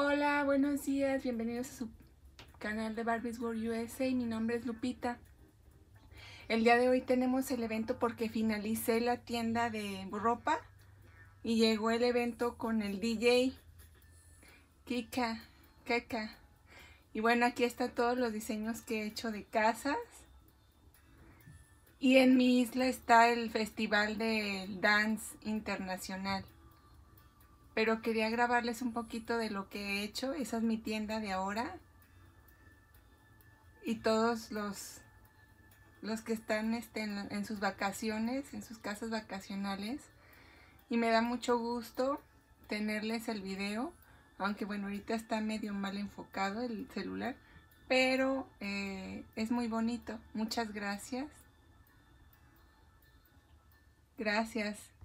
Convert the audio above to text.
Hola, buenos días, bienvenidos a su canal de Barbie's World USA. Mi nombre es Lupita. El día de hoy tenemos el evento porque finalicé la tienda de ropa y llegó el evento con el DJ Kika, Keka. Y bueno, aquí están todos los diseños que he hecho de casas. Y en mi isla está el Festival del Dance Internacional pero quería grabarles un poquito de lo que he hecho. Esa es mi tienda de ahora. Y todos los, los que están este, en, sus vacaciones, en sus casas vacacionales. Y me da mucho gusto tenerles el video. Aunque bueno, ahorita está medio mal enfocado el celular. Pero eh, es muy bonito. Muchas gracias. Gracias.